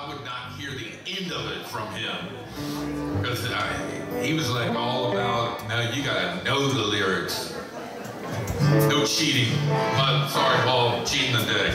I would not hear the end of it from him. Because he was like all about, no, you gotta know the lyrics. No cheating. But sorry, Paul, cheating today.